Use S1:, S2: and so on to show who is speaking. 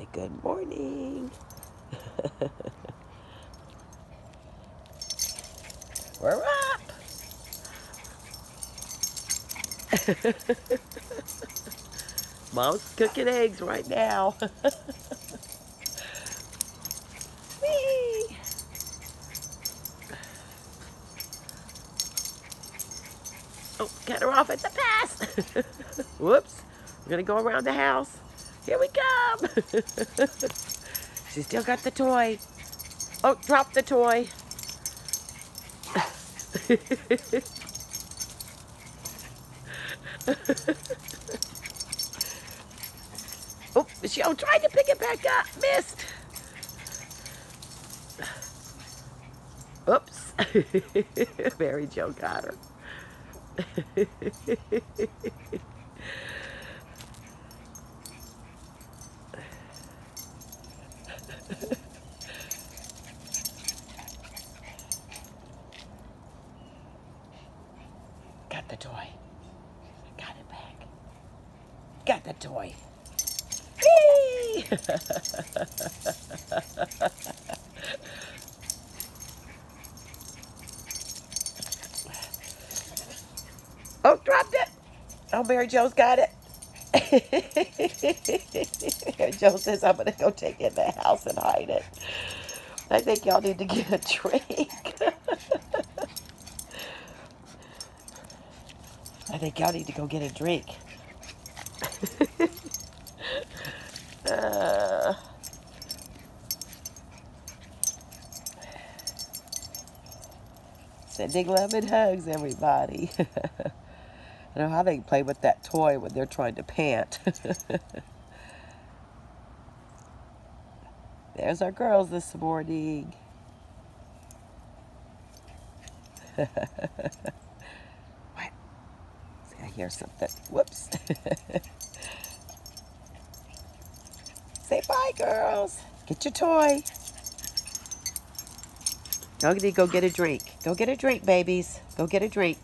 S1: Say good morning. We're up. Mom's cooking eggs right now. Oh, cut her off at the pass. Whoops. We're going to go around the house. Here we come. she still got the toy. Oh, drop the toy. oh, Michelle tried to pick it back up. Missed. Oops. Mary Jo got her. The toy. Got it back. Got the toy. Whee! oh, dropped it. Oh, Mary Jo's got it. Mary Jo says, I'm going to go take it in the house and hide it. I think y'all need to get a drink. I think y'all need to go get a drink. uh, sending and hugs, everybody. I know how they play with that toy when they're trying to pant. There's our girls this morning. Hear something. Whoops. Say bye, girls. Get your toy. To go get a drink. Go get a drink, babies. Go get a drink.